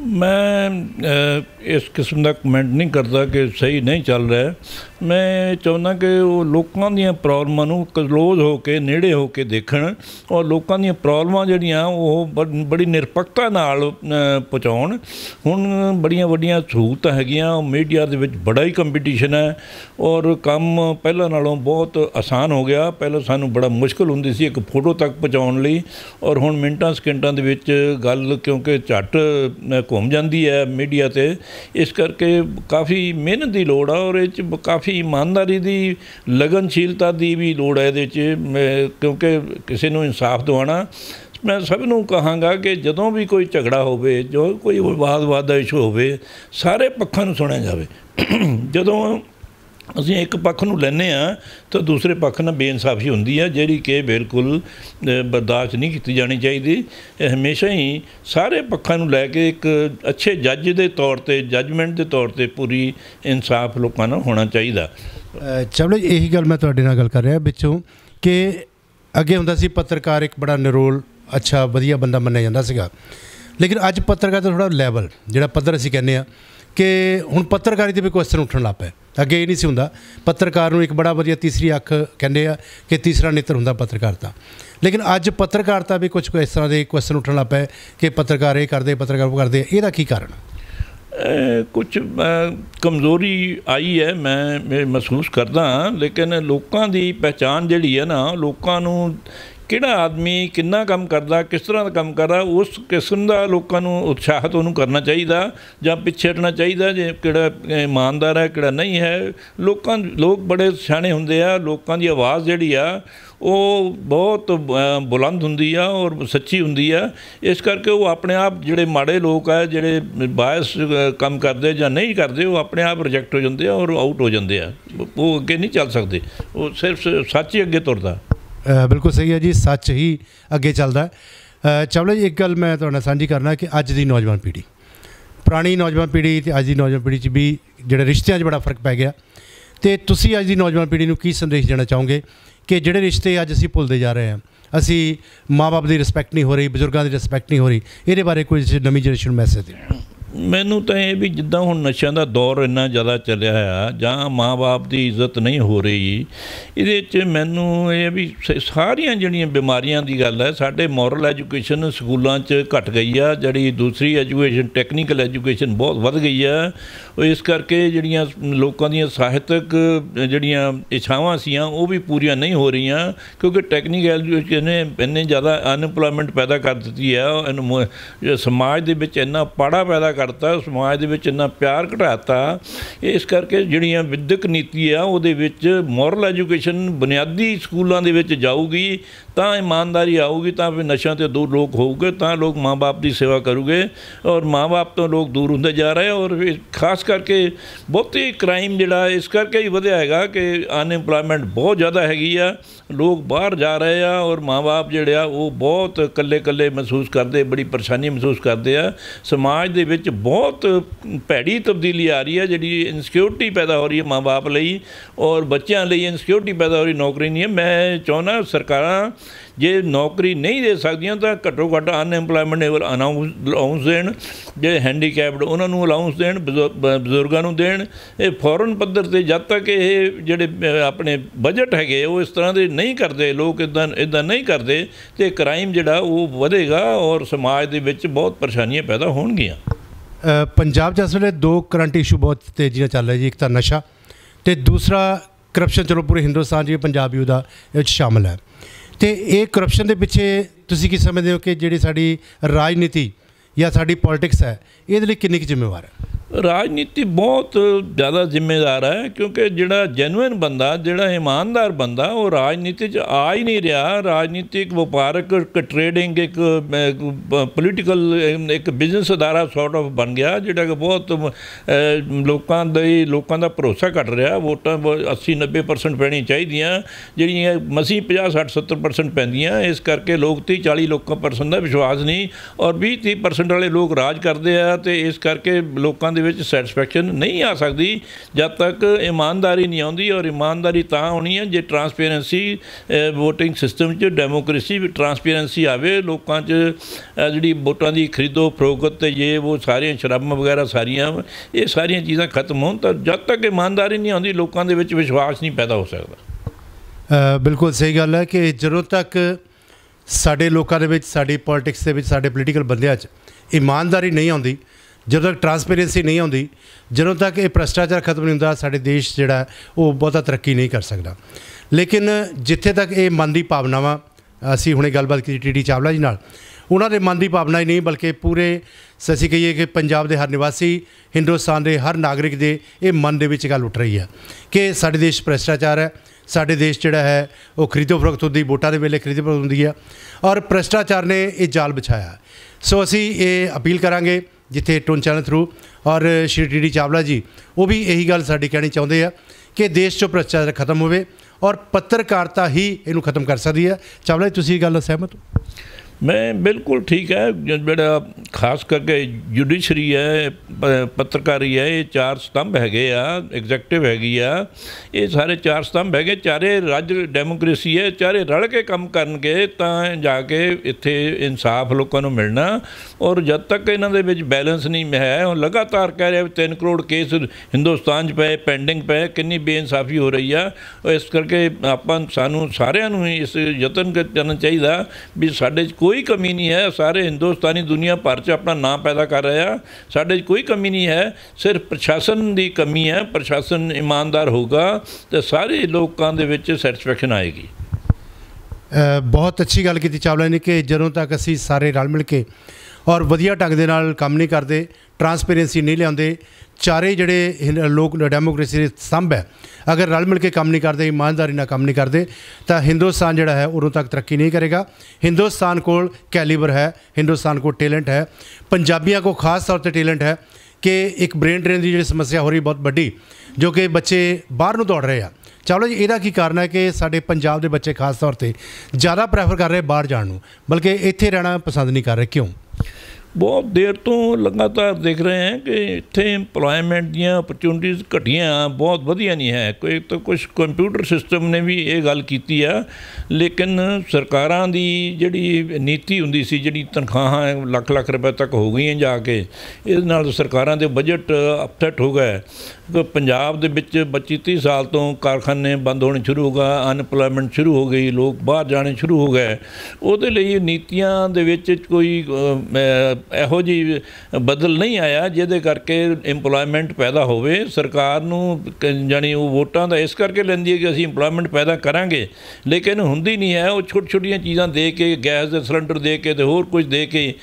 ਮੈਂ ਇਸ ਕਿਸਮ ਦਾ ਕਮੈਂਟ ਨਹੀਂ ਕਰਦਾ ਕਿ ਸਹੀ ਨਹੀਂ ਚੱਲ ਰਿਹਾ। ਮੈਂ ਚਾਹੁੰਦਾ ਕਿ ਉਹ ਲੋਕਾਂ ਦੀਆਂ ਪ੍ਰੋਬਲਮਾਂ ਨੂੰ ਕਲੋਜ਼ ਹੋ ਕੇ, ਨੇੜੇ ਹੋ ਕੇ ਦੇਖਣ। ਔਰ ਲੋਕਾਂ ਦੀਆਂ ਪ੍ਰੋਬਲਮਾਂ ਜਿਹੜੀਆਂ, ਉਹ ਬ- ਬੜੀ ਨਿਰਪੱਖਤਾ ਨਾਲ ਪਹੁੰਚਾਉਣ। ਹੁਣ ਬੜੀਆਂ ਵੱਡੀਆਂ ਸਹੂਲਤਾਂ ਹੈਗੀਆਂ। ਮੀਡੀਆ ਦੇ ਵਿੱਚ ਬੜਾ ਹੀ ਕੰਪੀਟੀਸ਼ਨ ਹੈ। ਔਰ ਕੰਮ ਪਹਿਲਾਂ ਨਾਲੋਂ ਬਹੁਤ ਆਸਾਨ ਹੋ ਗਿਆ। ਪਹਿਲਾਂ ਸਾਨੂੰ ਬੜਾ ਮੁਸ਼ਕਲ ਹੁੰਦੀ ਸੀ ਇੱਕ ਫੋਟੋ ਤੱਕ ਪਹੁੰਚਾਉਣ ਲਈ। ਔਰ ਹੁਣ ਮਿੰਟਾਂ ਸਕਿੰਟਾਂ ਦੇ ਵਿੱਚ ਗੱਲ ਕਿਉਂਕਿ ਝੱਟ ਘੁੰਮ ਜਾਂਦੀ ਹੈ ਮੀਡੀਆ ਤੇ। ਇਸ ਕਰਕੇ ਕਾਫੀ ਮਿਹਨਤ ਦੀ ਲੋੜ ਆ ਔਰ ਇਹ 'ਚ ਕਾਫੀ ਇਮਾਨਦਾਰੀ ਦੀ, ਲਗਨਸ਼ੀਲਤਾ ਦੀ ਵੀ ਲੋੜ ਹੈ ਇਹਦੇ 'ਚ। ਮੈਂ- ਕਿਉਂਕਿ ਕਿਸੇ ਨੂੰ ਇਨਸਾਫ ਦਿਵਾਉਣਾ, ਮੈਂ ਸਭ ਨੂੰ ਕਹਾਂਗਾ ਕਿ ਜਦੋਂ ਵੀ ਕੋਈ ਝਗੜਾ ਹੋਵੇ, ਜੋ ਕੋਈ ਵਿਵਾਦ-ਵਾਦ ਦਾ ਇਸ਼ੂ ਹੋਵੇ, ਸਾਰੇ ਪੱਖਾਂ ਨੂੰ ਸੁਣਿਆ ਜਾਵੇ। ਜਦੋਂ ਅਸੀਂ ਇੱਕ ਪੱਖ ਨੂੰ ਲੈਂਦੇ ਆ ਤਾਂ ਦੂਸਰੇ ਪੱਖ ਨਾਲ ਬੇਇਨਸਾਫੀ ਹੁੰਦੀ ਹੈ ਜਿਹੜੀ ਕਿ ਬਿਲਕੁਲ ਬਰਦਾਸ਼ਤ ਨਹੀਂ ਕੀਤੀ ਜਾਣੀ ਚਾਹੀਦੀ। ਇਹ ਹਮੇਸ਼ਾ ਹੀ ਸਾਰੇ ਪੱਖਾਂ ਨੂੰ ਲੈ ਕੇ ਇੱਕ ਅੱਛੇ ਜੱਜ ਦੇ ਤੌਰ ਤੇ ਜੱਜਮੈਂਟ ਦੇ ਤੌਰ ਤੇ ਪੂਰੀ ਇਨਸਾਫ ਲੋਕਾਂ ਨਾਲ ਹੋਣਾ ਚਾਹੀਦਾ। ਚਲੋ ਜੀ, ਇਹੀ ਗੱਲ ਮੈਂ ਤੁਹਾਡੇ ਨਾਲ ਗੱਲ ਕਰ ਰਿਹਾ ਵਿੱਚੋਂ ਕਿ ਅੱਗੇ ਹੁੰਦਾ ਸੀ ਪੱਤਰਕਾਰ ਇੱਕ ਬੜਾ ਨਿਰੋਲ ਅੱਛਾ ਵਧੀਆ ਬੰਦਾ ਮੰਨਿਆ ਜਾਂਦਾ ਸੀਗਾ। ਲੇਕਿਨ ਅੱਜ ਪੱਤਰਕਾਰ ਦਾ ਥੋੜਾ ਲੈਵਲ ਜਿਹੜਾ ਪੱਧਰ ਅਸੀਂ ਕਹਿੰਦੇ ਆ ਕਿ ਹੁਣ ਪੱਤਰਕਾਰੀ ਤੇ ਵੀ ਕੁਐਸਚਨ ਉੱਠਣ ਲੱਗ ਪਏ ਅੱਗੇ ਇਹ ਨਹੀਂ ਸੀ ਹੁੰਦਾ। ਪੱਤਰਕਾਰ ਨੂੰ ਇੱਕ ਬੜਾ ਵਧੀਆ ਤੀਸਰੀ ਅੱਖ ਕਹਿੰਦੇ ਆ ਕਿ ਤੀਸਰਾ ਨੇਤਰ ਹੁੰਦਾ ਪੱਤਰਕਾਰਤਾ ਲੇਕਿਨ ਅੱਜ ਪੱਤਰਕਾਰਤਾ ਵੀ ਕੁਝ ਕੁ ਇਸ ਤਰ੍ਹਾਂ ਦੇ ਕੁਐਸਚਨ ਉੱਠਣ ਲੱਗ ਪਏ ਕਿ ਪੱਤਰਕਾਰ ਇਹ ਕਰਦੇ ਪੱਤਰਕਾਰ ਉਹ ਕਰਦੇ। ਇਹਦਾ ਕੀ ਕਾਰਨ? ਕੁਝ ਕਮਜ਼ੋਰੀ ਆਈ ਹੈ। ਮੈਂ ਮਹਿਸੂਸ ਕਰਦਾ ਹਾਂ, ਲੇਕਿਨ ਲੋਕਾਂ ਦੀ ਪਹਿਚਾਨ ਜਿਹੜੀ ਹੈ ਨਾ ਲੋਕਾਂ ਨੂੰ ਕਿਹੜਾ ਆਦਮੀ ਕਿੰਨਾ ਕੰਮ ਕਰਦਾ ਕਿਸ ਤਰ੍ਹਾਂ ਦਾ ਕੰਮ ਕਰਦਾ ਉਸ ਕਿਸਮ ਦਾ ਲੋਕਾਂ ਨੂੰ ਉਤਸ਼ਾਹਿਤ ਉਹਨੂੰ ਕਰਨਾ ਚਾਹੀਦਾ ਜਾਂ ਪਿੱਛੇ ਹਟਣਾ ਚਾਹੀਦਾ ਜੇ ਕਿਹੜਾ ਇਮਾਨਦਾਰ ਹੈ ਕਿਹੜਾ ਨਹੀਂ ਹੈ। ਲੋਕਾਂ ਲੋਕ ਬੜੇ ਸਿਆਣੇ ਹੁੰਦੇ ਆ ਲੋਕਾਂ ਦੀ ਆਵਾਜ਼ ਜਿਹੜੀ ਆ ਉਹ ਬਹੁਤ ਅ, ਬੁਲੰਦ ਹੁੰਦੀ ਆ ਔਰ ਸੱਚੀ ਹੁੰਦੀ ਆ। ਇਸ ਕਰਕੇ ਉਹ ਆਪਣੇ ਆਪ ਜਿਹੜੇ ਮਾੜੇ ਲੋਕ ਆ ਜਿਹੜੇ ਬਾਇਸ ਕੰਮ ਕਰਦੇ ਜਾਂ ਨਹੀਂ ਕਰਦੇ ਉਹ ਆਪਣੇ ਆਪ ਰਿਜੈਕਟ ਹੋ ਜਾਂਦੇ ਆ ਔਰ ਆਊਟ ਹੋ ਜਾਂਦੇ ਆ। ਉਹ ਅੱਗੇ ਨਹੀਂ ਚੱਲ ਸਕਦੇ। ਉਹ ਸਿਰਫ ਸੱਚ ਹੀ ਅੱਗੇ ਤੁਰਦਾ। ਬਿਲਕੁਲ ਸਹੀ ਹੈ ਜੀ, ਸੱਚ ਹੀ ਅੱਗੇ ਚੱਲਦਾ ਹੈ। ਚਾਵਲਾ ਜੀ, ਇੱਕ ਗੱਲ ਮੈਂ ਤੁਹਾਡੇ ਨਾਲ ਸਾਂਝੀ ਕਰਨਾ ਕਿ ਅੱਜ ਦੀ ਨੌਜਵਾਨ ਪੀੜ੍ਹੀ, ਪੁਰਾਣੀ ਨੌਜਵਾਨ ਪੀੜ੍ਹੀ ਤੇ ਅੱਜ ਦੀ ਨੌਜਵਾਨ ਪੀੜ੍ਹੀ 'ਚ ਵੀ ਜਿਹੜੇ ਰਿਸ਼ਤਿਆਂ 'ਚ ਬੜਾ ਫ਼ਰਕ ਪੈ ਗਿਆ ਤੇ ਤੁਸੀਂ ਅੱਜ ਦੀ ਨੌਜਵਾਨ ਪੀੜ੍ਹੀ ਨੂੰ ਕੀ ਸੰਦੇਸ਼ ਦੇਣਾ ਚਾਹੋਗੇ ਕਿ ਜਿਹੜੇ ਰਿਸ਼ਤੇ ਅੱਜ ਅਸੀਂ ਭੁੱਲਦੇ ਜਾ ਰਹੇ ਹਾਂ, ਅਸੀਂ ਮਾਪੇ ਦੀ ਰਿਸਪੈਕਟ ਨਹੀਂ ਹੋ ਰਹੀ, ਬਜ਼ੁਰਗਾਂ ਦੀ ਰਿਸਪੈਕਟ ਨਹੀਂ ਹੋ ਰਹੀ, ਇਹਦੇ ਬਾਰੇ ਕੋਈ ਨਵੀਂ ਜਨਰੇਸ਼ਨ ਨੂੰ ਮੈਸੇਜ ਦਿਓ ਮੈਨੂੰ ਤਾਂ ਇਹ ਵੀ ਜਿੱਦਾਂ ਹੁਣ ਨਸ਼ਿਆਂ ਦਾ ਦੌਰ ਇੰਨਾ ਜ਼ਿਆਦਾ ਚੱਲਿਆ ਆ ਜਾਂ ਮਾਂ-ਬਾਪ ਦੀ ਇੱਜ਼ਤ ਨਹੀਂ ਹੋ ਰਹੀ, ਇਹਦੇ 'ਚ ਮੈਨੂੰ ਇਹ ਵੀ ਸਾਰੀਆਂ ਜਿਹੜੀਆਂ ਬਿਮਾਰੀਆਂ ਦੀ ਗੱਲ ਹੈ, ਸਾਡੇ ਮੋਰਲ ਐਜੂਕੇਸ਼ਨ ਸਕੂਲਾਂ 'ਚ ਘਟ ਗਈ ਆ, ਜਿਹੜੀ ਦੂਸਰੀ ਐਜੂਕੇਸ਼ਨ ਟੈਕਨੀਕਲ ਐਜੂਕੇਸ਼ਨ ਬਹੁਤ ਵੱਧ ਗਈ ਆ, ਉਹ ਇਸ ਕਰਕੇ ਜਿਹੜੀਆਂ ਲੋਕਾਂ ਦੀਆਂ ਸਾਹਿਤਕ ਜਿਹੜੀਆਂ ਇੱਛਾਵਾਂ ਸੀਆਂ, ਉਹ ਵੀ ਪੂਰੀਆਂ ਨਹੀਂ ਹੋ ਰਹੀਆਂ, ਕਿਉਂਕਿ ਟੈਕਨੀਕਲ ਐਜੂਕੇਸ਼ਨ ਨੇ ਇੰਨੇ ਜ਼ਿਆਦਾ ਅਨਪਲੋਇਮੈਂਟ ਪੈਦਾ ਕਰ ਦਿੱਤੀ ਆ ਸਮਾਜ ਦੇ ਵਿੱਚ ਇੰਨਾ ਪਾੜਾ ਪੈਦਾ ਕਰਤਾ ਸਮਾਜ ਦੇ ਵਿੱਚ ਇੰਨਾ ਪਿਆਰ ਘਟਾਤਾ ਇਸ ਕਰਕੇ ਜਿਹੜੀਆਂ ਵਿਦਿਅਕ ਨੀਤੀ ਆ ਉਹਦੇ ਵਿੱਚ ਮੋਰਲ ਐਜੂਕੇਸ਼ਨ ਬੁਨਿਆਦੀ ਸਕੂਲਾਂ ਦੇ ਵਿੱਚ ਜਾਊਗੀ ਤਾਂ ਇਮਾਨਦਾਰੀ ਆਊਗੀ, ਤਾਂ ਫਿਰ ਨਸ਼ਿਆਂ ਤੇ ਦੂਰ ਲੋਕ ਹੋਊਗੇ, ਤਾਂ ਲੋਕ ਮਾਂ-ਬਾਪ ਦੀ ਸੇਵਾ ਕਰੂਗੇ ਔਰ ਮਾਂ-ਬਾਪ ਤੋਂ ਲੋਕ ਦੂਰ ਹੁੰਦੇ ਜਾ ਰਹੇ ਔਰ ਖਾਸ ਕਰਕੇ ਬਹੁਤੇ ਕ੍ਰਾਈਮ ਜਿਹੜਾ ਇਸ ਕਰਕੇ ਹੀ ਵਧਿਆ ਹੈਗਾ ਕਿ ਅਨਇੰਪਲੋਇਮੈਂਟ ਬਹੁਤ ਜ਼ਿਆਦਾ ਹੈਗੀ ਆ, ਲੋਕ ਬਾਹਰ ਜਾ ਰਹੇ ਆ ਔਰ ਮਾਂ-ਬਾਪ ਜਿਹੜੇ ਆ, ਉਹ ਬਹੁਤ ਇਕੱਲੇ-ਇਕੱਲੇ ਮਹਿਸੂਸ ਕਰਦੇ, ਬੜੀ ਪਰੇਸ਼ਾਨੀ ਮਹਿਸੂਸ ਕਰਦੇ ਆ। ਸਮਾਜ ਦੇ ਵਿੱਚ ਬਹੁਤ ਭੈੜੀ ਤਬਦੀਲੀ ਆ ਰਹੀ ਹੈ ਜਿਹੜੀ ਇਨਸਿਕਿਉਰਿਟੀ ਪੈਦਾ ਹੋ ਰਹੀ ਹੈ ਮਾਂ-ਬਾਪ ਲਈ ਔਰ ਬੱਚਿਆਂ ਲਈ ਇਨਸਿਕਿਉਰਿਟੀ ਪੈਦਾ ਹੋ ਰਹੀ, ਨੌਕਰੀ ਨਹੀਂ ਹੈ। ਮੈਂ ਚਾਹੁੰਦਾ ਸਰਕਾਰਾਂ ਜੇ ਨੌਕਰੀ ਨਹੀਂ ਦੇ ਸਕਦੀਆਂ ਤਾਂ ਘੱਟੋ ਘੱਟ ਅਨਐਮਪਲੋਇਮੈਂਟ ਲੇਵਲ ਅਨਾਉਂਸ ਦੇਣ ਜਿਹੜੇ ਹੈਂਡੀਕੈਪਡ ਉਹਨਾਂ ਨੂੰ ਅਲਾਉਂਸ ਦੇਣ ਬਜ਼ੁ- ਬਜ਼ੁਰਗਾਂ ਨੂੰ ਦੇਣ, ਇਹ ਫੌਰਨ ਪੱਧਰ ਤੇ ਜਦ ਤੱਕ ਇਹ ਜਿਹੜੇ ਆਪਣੇ ਬਜਟ ਹੈਗੇ ਉਹ ਇਸ ਤਰ੍ਹਾਂ ਦੇ ਨਹੀਂ ਕਰਦੇ, ਲੋਕ ਇਦਾਂ ਇਦਾਂ ਨਹੀਂ ਕਰਦੇ ਤੇ ਕ੍ਰਾਈਮ ਜਿਹੜਾ ਉਹ ਵਧੇਗਾ ਔਰ ਸਮਾਜ ਦੇ ਵਿੱਚ ਬਹੁਤ ਪਰੇਸ਼ਾਨੀਆਂ ਪੈਦਾ ਹੋਣਗੀਆਂ। ਪੰਜਾਬ 'ਚ ਅਸਲੇ ਦੋ ਕਰੰਟ ਇਸ਼ੂ ਬਹੁਤ ਤੇਜ਼ੀ ਨਾਲ ਚੱਲ ਰਹੇ ਜੀ, ਇੱਕ ਤਾਂ ਨਸ਼ਾ ਤੇ ਦੂਸਰਾ ਕਰਪਸ਼ਨ ਚਲੋ ਪੂਰੇ ਹਿੰਦੁਸਤਾਨ 'ਚ ਵੀ ਪੰਜਾਬ ਯੂ ਦਾ ਇਹ 'ਚ ਸ਼ਾਮਲ ਹੈ। ਤੇ ਇਹ ਕਰਪਸ਼ਨ ਦੇ ਪਿੱਛੇ ਤੁਸੀਂ ਕੀ ਸਮਝਦੇ ਹੋ ਕਿ ਜਿਹੜੀ ਸਾਡੀ ਰਾਜਨੀਤੀ ਜਾਂ ਸਾਡੀ ਪੋਲਿਟਿਕਸ ਹੈ, ਇਹਦੇ ਲਈ ਕਿੰਨੀ ਕੁ ਜ਼ਿੰਮੇਵਾਰ ਹੈ? ਰਾਜਨੀਤੀ ਬਹੁਤ ਜ਼ਿਆਦਾ ਜ਼ਿੰਮੇਦਾਰ ਹੈ, ਕਿਉਂਕਿ ਜਿਹੜਾ ਜੈਨੂਇਨ ਬੰਦਾ, ਜਿਹੜਾ ਇਮਾਨਦਾਰ ਬੰਦਾ, ਉਹ ਰਾਜਨੀਤੀ 'ਚ ਆ ਹੀ ਨਹੀਂ ਰਿਹਾ। ਰਾਜਨੀਤੀ ਇੱਕ ਵਪਾਰਕ, ਇੱਕ ਟ੍ਰੇਡਿੰਗ ਇੱਕ ਪੋਲੀਟੀਕਲ ਇੱਕ ਬਿਜ਼ਨਸ ਅਦਾਰਾ ਸੌਰਟ ਆਫ ਬਣ ਗਿਆ, ਜਿਹੜਾ ਕਿ ਬਹੁਤ ਲੋਕਾਂ ਦੇ, ਲੋਕਾਂ ਦਾ ਭਰੋਸਾ ਘਟ ਰਿਹਾ। ਵੋਟਾਂ 80 90% ਪੈਣੀ ਚਾਹੀਦੀਆਂ, ਜਿਹੜੀਆਂ ਮਸੀ 50 60 70% ਪੈਂਦੀਆਂ। ਇਸ ਕਰਕੇ ਲੋਕ 30 40 ਲੋਕਾਂ ਪਰਸੈਂਟ ਦਾ ਵਿਸ਼ਵਾਸ ਨਹੀਂ, ਔਰ 20 30% ਵਾਲੇ ਲੋਕ ਰਾਜ ਕਰਦੇ ਆ, ਤੇ ਇਸ ਕਰਕੇ ਲੋਕਾਂ ਦੇ ਵਿੱਚ ਸੈਟੀਸਫੈਕਸ਼ਨ ਨਹੀਂ ਆ ਸਕਦੀ, ਜਦ ਤੱਕ ਇਮਾਨਦਾਰੀ ਨਹੀਂ ਆਉਂਦੀ ਔਰ ਇਮਾਨਦਾਰੀ ਤਾਂ ਆਉਣੀ ਹੈ ਜੇ ਟਰਾਂਸਪੇਰੈਂਸੀ VOTING ਸਿਸਟਮ 'ਚ ਡੈਮੋਕ੍ਰੇਸੀ ਵੀ ਟਰਾਂਸਪੇਰੈਂਸੀ ਆਵੇ, ਲੋਕਾਂ 'ਚ ਜਿਹੜੀ ਵੋਟਾਂ ਦੀ ਖਰੀਦੋ ਫਰੋਖਤ ਤੇ ਇਹ ਉਹ ਸਾਰੀਆਂ ਸ਼ਰਾਬਾਂ ਵਗੈਰਾ ਸਾਰੀਆਂ, ਇਹ ਸਾਰੀਆਂ ਚੀਜ਼ਾਂ ਖਤਮ ਹੋਣ ਤਾਂ ਜਦ ਤੱਕ ਇਮਾਨਦਾਰੀ ਨਹੀਂ ਆਉਂਦੀ, ਲੋਕਾਂ ਦੇ ਵਿੱਚ ਵਿਸ਼ਵਾਸ ਨਹੀਂ ਪੈਦਾ ਹੋ ਸਕਦਾ। ਬਿਲਕੁਲ ਸਹੀ ਗੱਲ ਹੈ ਕਿ ਜਦੋਂ ਤੱਕ ਸਾਡੇ ਲੋਕਾਂ ਦੇ ਵਿੱਚ, ਸਾਡੀ ਪੋਲਿਟਿਕਸ ਦੇ ਵਿੱਚ, ਸਾਡੇ ਪੋਲੀਟੀਕਲ ਬੰਦਿਆਂ 'ਚ ਇਮਾਨਦਾਰੀ ਨਹੀਂ ਆਉਂਦੀ ਜਦੋਂ ਤੱਕ ਟਰਾਂਸਪੇਰੈਂਸੀ ਨਹੀਂ ਆਉਂਦੀ, ਜਦੋਂ ਤੱਕ ਇਹ ਭ੍ਰਸ਼ਟਾਚਾਰ ਖਤਮ ਨਹੀਂ ਹੁੰਦਾ, ਸਾਡੇ ਦੇਸ਼ ਜਿਹੜਾ ਉਹ ਬਹੁਤਾ ਤਰੱਕੀ ਨਹੀਂ ਕਰ ਸਕਦਾ। ਲੇਕਿਨ ਜਿੱਥੇ ਤੱਕ ਇਹ ਮਨ ਦੀ ਭਾਵਨਾਵਾਂ, ਅਸੀਂ ਹੁਣੇ ਗੱਲਬਾਤ ਕੀਤੀ ਟੀਡੀ ਚਾਵਲਾ ਜੀ ਨਾਲ, ਉਹਨਾਂ ਦੇ ਮਨ ਦੀ ਭਾਵਨਾ ਹੀ ਨਹੀਂ, ਬਲਕਿ ਪੂਰੇ ਸ- ਅਸੀਂ ਕਹੀਏ ਕਿ ਪੰਜਾਬ ਦੇ ਹਰ ਨਿਵਾਸੀ, ਹਿੰਦੁਸਤਾਨ ਦੇ ਹਰ ਨਾਗਰਿਕ ਦੇ ਇਹ ਮਨ ਦੇ ਵਿੱਚ ਗੱਲ ਉੱਠ ਰਹੀ ਹੈ ਕਿ ਸਾਡੇ ਦੇਸ਼ ਭ੍ਰਸ਼ਟਾਚਾਰ ਹੈ, ਸਾਡੇ ਦੇਸ਼ ਜਿਹੜਾ ਹੈ, ਉਹ ਖਰੀਦੋ ਫਰੋਖਤ ਹੁੰਦੀ, ਵੋਟਾਂ ਦੇ ਵੇਲੇ ਖਰੀਦੋ ਫਰੋਖਤ ਹੁੰਦੀ ਹੈ ਔਰ ਭ੍ਰਸ਼ਟਾਚਾਰ ਨੇ ਇਹ ਜਾਲ ਵਿਛਾਇਆ। ਸੋ ਅਸੀਂ ਇਹ ਅਪੀਲ ਕਰਾਂਗੇ ਜਿੱਥੇ ਟੋਨ ਚੈਨਲ ਥਰੂ ਔਰ ਸ਼੍ਰੀ ਟੀ ਡੀ ਚਾਵਲਾ ਜੀ, ਉਹ ਵੀ ਇਹੀ ਗੱਲ ਸਾਡੀ ਕਹਿਣੀ ਚਾਹੁੰਦੇ ਆ ਕਿ ਦੇਸ਼ 'ਚੋਂ ਭ੍ਰਸ਼ਟਾਚਾਰ ਖਤਮ ਹੋਵੇ ਔਰ ਪੱਤਰਕਾਰਤਾ ਹੀ ਇਹਨੂੰ ਖਤਮ ਕਰ ਸਕਦੀ ਹੈ। ਚਾਵਲਾ ਜੀ, ਤੁਸੀਂ ਇਹ ਗੱਲ ਨਾਲ ਸਹਿਮਤ ਹੋ? ਮੈਂ ਬਿਲਕੁਲ ਠੀਕ ਹੈ ਜਿਹੜਾ ਖਾਸ ਕਰਕੇ ਜੁਡੀਸ਼ਰੀ ਹੈ ਪੱਤਰਕਾਰੀ ਹੈ, ਇਹ ਚਾਰ ਸਤੰਭ ਹੈਗੇ ਆ ਐਗਜ਼ੈਕਟਿਵ ਹੈਗੀ ਆ, ਇਹ ਸਾਰੇ ਚਾਰ ਸਤੰਭ ਹੈਗੇ, ਚਾਰੇ ਰਾਜ ਡੈਮੋਕ੍ਰੇਸੀ ਹੈ, ਚਾਰੇ ਰਲ ਕੇ ਕੰਮ ਕਰਨਗੇ, ਤਾਂ ਜਾ ਕੇ ਇੱਥੇ ਇਨਸਾਫ ਲੋਕਾਂ ਨੂੰ ਮਿਲਣਾ, ਔਰ ਜਦ ਤੱਕ ਇਹਨਾਂ ਦੇ ਵਿੱਚ ਬੈਲੈਂਸ ਨਹੀਂ ਹੈ, ਉਹ ਲਗਾਤਾਰ ਕਹਿ ਰਿਹਾ ਵੀ 3 ਕਰੋੜ ਕੇਸ ਹਿੰਦੁਸਤਾਨ 'ਚ ਪਏ ਪੈਂਡਿੰਗ ਪਏ, ਕਿੰਨੀ ਬੇਇਨਸਾਫੀ ਹੋ ਰਹੀ ਆ ਉਹ ਇਸ ਕਰਕੇ ਆਪਾਂ ਸਾਨੂੰ ਸਾਰਿਆਂ ਨੂੰ ਹੀ ਇਸ ਯਤਨ ਕ- ਕਰਨਾ ਚਾਹੀਦਾ ਵੀ ਸਾਡੇ 'ਚ ਕੋਈ ਕੋਈ ਕਮੀ ਨਹੀਂ ਹੈ। ਸਾਰੇ ਹਿੰਦੁਸਤਾਨੀ ਦੁਨੀਆ ਭਰ 'ਚ ਆਪਣਾ ਨਾਮ ਪੈਦਾ ਕਰ ਰਹੇ ਆ। ਸਾਡੇ 'ਚ ਕੋਈ ਕਮੀ ਨਹੀਂ ਹੈ। ਸਿਰਫ ਪ੍ਰਸ਼ਾਸਨ ਦੀ ਕਮੀ ਹੈ। ਪ੍ਰਸ਼ਾਸਨ ਇਮਾਨਦਾਰ ਹੋਊਗਾ ਤੇ ਸਾਰੇ ਲੋਕਾਂ ਦੇ ਵਿੱਚ ਸੈਟੀਸਫੈਕਸ਼ਨ ਆਏਗੀ। ਬਹੁਤ ਅੱਛੀ ਗੱਲ ਕੀਤੀ ਚਾਵਲਾ ਨੇ ਕਿ ਜਦੋਂ ਤੱਕ ਅਸੀਂ ਸਾਰੇ ਰਲ ਮਿਲ ਕੇ ਔਰ ਵਧੀਆ ਢੰਗ ਦੇ ਨਾਲ ਕੰਮ ਨਹੀਂ ਕਰਦੇ ਟਰਾਂਸਪੇਰੈਂਸੀ ਨਹੀਂ ਲਿਆਉਂਦੇ ਚਾਰੇ ਜਿਹੜੇ ਹਿੰ- ਲੋਕ ਡੈਮੋਕ੍ਰੇਸੀ ਦੇ ਸਤੰਭ ਹੈ। ਅਗਰ ਰਲ ਮਿਲ ਕੇ ਕੰਮ ਨਹੀਂ ਕਰਦੇ, ਇਮਾਨਦਾਰੀ ਨਾਲ ਕੰਮ ਨਹੀਂ ਕਰਦੇ, ਤਾਂ ਹਿੰਦੁਸਤਾਨ ਜਿਹੜਾ ਹੈ, ਉਦੋਂ ਤੱਕ ਤਰੱਕੀ ਨਹੀਂ ਕਰੇਗਾ। ਹਿੰਦੁਸਤਾਨ ਕੋਲ ਕੈਲੀਬਰ ਹੈ, ਹਿੰਦੁਸਤਾਨ ਕੋਲ ਟੈਲੈਂਟ ਹੈ। ਪੰਜਾਬੀਆਂ ਕੋ ਖਾਸ ਤੌਰ ਤੇ ਟੈਲੈਂਟ ਹੈ ਕਿ ਇੱਕ ਬ੍ਰੇਨ ਡਰੇਨ ਦੀ ਜਿਹੜੀ ਸਮੱਸਿਆ ਹੋ ਰਹੀ ਬਹੁਤ ਵੱਡੀ, ਜੋ ਕਿ ਬੱਚੇ ਬਾਹਰ ਨੂੰ ਦੌੜ ਰਹੇ ਆ। ਚਾਵਲਾ ਜੀ, ਇਹਦਾ ਕੀ ਕਾਰਨ ਹੈ ਕਿ ਸਾਡੇ ਪੰਜਾਬ ਦੇ ਬੱਚੇ ਖਾਸ ਤੌਰ ਤੇ ਜ਼ਿਆਦਾ ਪ੍ਰੈਫਰ ਕਰ ਰਹੇ ਬਾਹਰ ਜਾਣ ਨੂੰ, ਬਲਕਿ ਇੱਥੇ ਰਹਿਣਾ ਪਸੰਦ ਨਹੀਂ ਕਰ ਰਹੇ। ਕਿਉਂ? ਬਹੁਤ ਦੇਰ ਤੋਂ ਲਗਾਤਾਰ ਦੇਖ ਰਹੇ ਹਾਂ ਕਿ ਇੱਥੇ EMPLOYMENT ਦੀਆਂ ਓਪਰਚੁਨਿਟੀਜ਼ ਘਟੀਆਂ, ਬਹੁਤ ਵਧੀਆ ਨਹੀਂ ਹੈ। ਕੋਈ ਤਾਂ ਕੁਝ ਕੰਪਿਊਟਰ ਸਿਸਟਮ ਨੇ ਵੀ ਇਹ ਗੱਲ ਕੀਤੀ ਆ, ਲੇਕਿਨ ਸਰਕਾਰਾਂ ਦੀ ਜਿਹੜੀ ਨੀਤੀ ਹੁੰਦੀ ਸੀ, ਜਿਹੜੀ ਤਨਖਾਹਾਂ ਲੱਖ ਲੱਖ ਰੁਪਏ ਤੱਕ ਹੋ ਗਈਆਂ ਜਾ ਕੇ ਇਸ ਨਾਲ ਸਰਕਾਰਾਂ ਦੇ ਬਜਟ ਅਪਸੈਟ ਹੋ ਗਏ। ਪੰਜਾਬ ਦੇ ਵਿੱਚ 25 30 ਸਾਲ ਤੋਂ ਕਾਰਖਾਨੇ ਬੰਦ ਹੋਣੇ ਸ਼ੁਰੂ ਹੋ ਗਏ ਅਨਪਲੋਇਮੈਂਟ ਸ਼ੁਰੂ ਹੋ ਗਈ, ਲੋਕ ਬਾਹਰ ਜਾਣੇ ਸ਼ੁਰੂ ਹੋ ਗਏ। ਉਹਦੇ ਲਈ ਨੀਤੀਆਂ ਦੇ ਵਿੱਚ ਕੋਈ ਇਹੋ ਜੀ ਬਦਲ ਨਹੀਂ ਆਇਆ ਜਿਹਦੇ ਕਰਕੇ EMPLOYMENT ਪੈਦਾ ਹੋਵੇ। ਸਰਕਾਰ ਨੂੰ ਕ- ਜਾਣੀ ਉਹ ਵੋਟਾਂ ਦਾ ਇਸ ਕਰਕੇ ਲੈਂਦੀ ਹੈ ਕਿ ਅਸੀਂ EMPLOYMENT ਪੈਦਾ ਕਰਾਂਗੇ। ਲੇਕਿਨ ਹੁੰਦੀ ਨਹੀਂ ਹੈ, ਉਹ ਛੋਟੀ ਛੋਟੀਆਂ ਚੀਜ਼ਾਂ ਦੇ ਕੇ, ਗੈਸ ਦੇ ਸਿਲੰਡਰ ਦੇ ਕੇ ਤੇ ਹੋਰ ਕੁਝ ਦੇ ਕੇ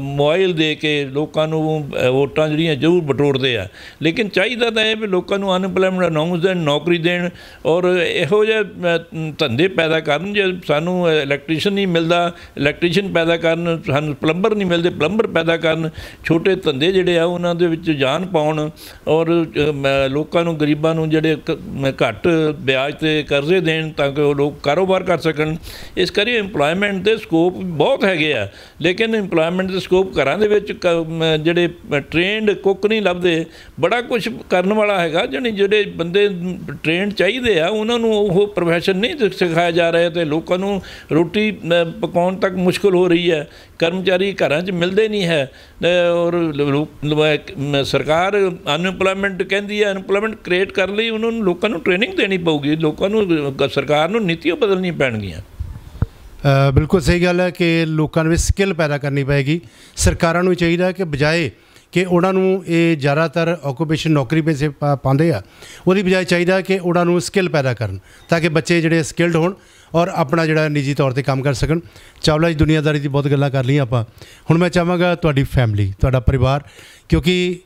ਮੋਬਾਈਲ ਦੇ ਕੇ ਲੋਕਾਂ ਨੂੰ ਵੋਟਾਂ ਜਿਹੜੀਆਂ ਜ਼ਰੂਰ ਬਟੋਰਦੇ ਆ। ਲੇਕਿਨ ਚਾਹੀਦਾ ਤਾਂ ਇਹ ਵੀ ਲੋਕਾਂ ਨੂੰ ਅਨਪਲੋਇਮੈਂਟ ਅਨਾਉਂਸ ਦੇਣ, ਨੌਕਰੀ ਦੇਣ ਔਰ ਇਹੋ ਜਿਹੇ ਧੰਦੇ ਪੈਦਾ ਕਰਨ ਜੇ ਸਾਨੂੰ ਇਲੈਕਟ੍ਰੀਸ਼ੀਅਨ ਨਹੀਂ ਮਿਲਦਾ ਇਲੈਕਟ੍ਰੀਸ਼ੀਅਨ ਪੈਦਾ ਕਰਨ, ਸਾਨੂੰ ਪਲੰਬਰ ਨਹੀਂ ਮਿਲਦੇ ਪਲੰਬਰ ਪੈਦਾ ਕਰਨ, ਛੋਟੇ ਧੰਦੇ ਜਿਹੜੇ ਆ ਉਹਨਾਂ ਦੇ ਵਿੱਚ ਜਾਨ ਪਾਉਣ ਔਰ ਲੋਕਾਂ ਨੂੰ, ਗਰੀਬਾਂ ਨੂੰ ਜਿਹੜੇ ਕ- ਘੱਟ ਵਿਆਜ ਤੇ ਕਰਜ਼ੇ ਦੇਣ ਤਾਂ ਕਿ ਉਹ ਲੋਕ ਕਾਰੋਬਾਰ ਕਰ ਸਕਣ। ਇਸ ਕਰੀ EMPLOYMENT ਦੇ ਸਕੋਪ ਬਹੁਤ ਹੈਗੇ ਆ, ਲੇਕਿਨ EMPLOYMENT ਦੇ ਸਕੋਪ ਘਰਾਂ ਦੇ ਵਿੱਚ ਕ- ਜਿਹੜੇ ਟ੍ਰੇਨਡ ਕੁੱਕ ਨਹੀਂ ਲੱਭਦੇ, ਬੜਾ ਕੁਝ ਕਰਨ ਵਾਲਾ ਹੈਗਾ, ਜਾਣੀ ਜਿਹੜੇ ਬੰਦੇ ਟ੍ਰੇਨ ਚਾਹੀਦੇ ਆ, ਉਹਨਾਂ ਨੂੰ ਉਹ ਪ੍ਰੋਫੈਸ਼ਨ ਨਹੀਂ ਸਿਖਾਇਆ ਜਾ ਰਿਹਾ ਤੇ ਲੋਕਾਂ ਨੂੰ ਰੋਟੀ ਪਕਾਉਣ ਤੱਕ ਮੁਸ਼ਕਲ ਹੋ ਰਹੀ ਹੈ। ਕਰਮਚਾਰੀ ਘਰਾਂ 'ਚ ਮਿਲਦੇ ਨਹੀਂ ਹੈ ਔਰ ਸਰਕਾਰ ਅਨਪਲੋਇਮੈਂਟ ਕਹਿੰਦੀ ਹੈ ਅਨਪਲੋਇਮੈਂਟ ਕ੍ਰੀਏਟ ਕਰਨ ਲਈ ਉਹਨਾਂ ਨੂੰ ਲੋਕਾਂ ਨੂੰ ਟ੍ਰੇਨਿੰਗ ਦੇਣੀ ਪਊਗੀ, ਲੋਕਾਂ ਨੂੰ ਸਰਕਾਰ ਨੂੰ ਨੀਤੀਆਂ ਬਦਲਣੀਆਂ ਪੈਣਗੀਆਂ। ਬਿਲਕੁਲ ਸਹੀ ਗੱਲ ਹੈ ਕਿ ਲੋਕਾਂ ਨੂੰ ਸਕਿੱਲ ਪੈਦਾ ਕਰਨੀ ਪਏਗੀ। ਸਰਕਾਰਾਂ ਨੂੰ ਚਾਹੀਦਾ ਕਿ ਬਜਾਏ ਕਿ ਉਹਨਾਂ ਨੂੰ ਇਹ ਜ਼ਿਆਦਾਤਰ ਆਕੂਪੇਸ਼ਨ ਨੌਕਰੀ ਪੈਸੇ ਪਾਉਂਦੇ ਆ, ਉਹਦੀ ਬਜਾਏ ਚਾਹੀਦਾ ਕਿ ਉਹਨਾਂ ਨੂੰ ਸਕਿੱਲ ਪੈਦਾ ਕਰਨ ਤਾਂ ਕਿ ਬੱਚੇ ਜਿਹੜੇ ਸਕਿਲਡ ਹੋਣ ਔਰ ਆਪਣਾ ਜਿਹੜਾ ਨਿੱਜੀ ਤੌਰ ਤੇ ਕੰਮ ਕਰ ਸਕਣ। ਚਾਵਲਾ ਦੀ ਦੁਨੀਆਦਾਰੀ ਦੀ ਬਹੁਤ ਗੱਲਾਂ ਕਰ ਲਈਆਂ ਆਪਾਂ। ਹੁਣ ਮੈਂ ਚਾਹਾਂਗਾ ਤੁਹਾਡੀ ਫੈਮਿਲੀ ਤੁਹਾਡਾ ਪਰਿਵਾਰ, ਕਿਉਂਕਿ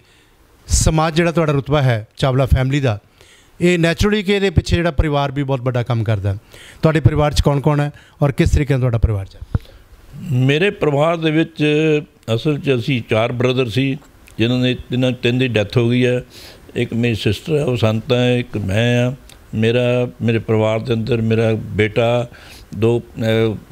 ਸਮਾਜ ਜਿਹੜਾ ਤੁਹਾਡਾ ਰੁਤਬਾ ਹੈ ਚਾਵਲਾ ਫੈਮਿਲੀ ਦਾ, ਇਹ ਨੈਚੁਰਲੀ ਕਿ ਇਹਦੇ ਪਿੱਛੇ ਜਿਹੜਾ ਪਰਿਵਾਰ ਵੀ ਬਹੁਤ ਵੱਡਾ ਕੰਮ ਕਰਦਾ। ਤੁਹਾਡੇ ਪਰਿਵਾਰ 'ਚ ਕੌਣ-ਕੌਣ ਹੈ ਔਰ ਕਿਸ ਤਰੀਕੇ ਨਾਲ ਤੁਹਾਡਾ ਪਰਿਵਾਰ ਚੱਲਦਾ ਮੇਰੇ ਪਰਿਵਾਰ ਦੇ ਵਿੱਚ ਅਸਲ 'ਚ ਅਸੀਂ ਚਾਰ ਬ੍ਰਦਰ ਸੀ। ਜਿਨ੍ਹਾਂ ਦੇ ਤਿੰਨਾਂ ਤਿੰਨ ਦੀ ਡੈਥ ਹੋ ਗਈ ਹੈ। ਇੱਕ ਮੇਰੀ ਸਿਸਟਰ ਹੈ ਉਹ ਸੰਤ ਹੈ ਇੱਕ ਮੈਂ ਆ ਮੇਰਾ ਮੇਰੇ ਪਰਿਵਾਰ ਦੇ ਅੰਦਰ ਮੇਰਾ ਬੇਟਾ ਦੋ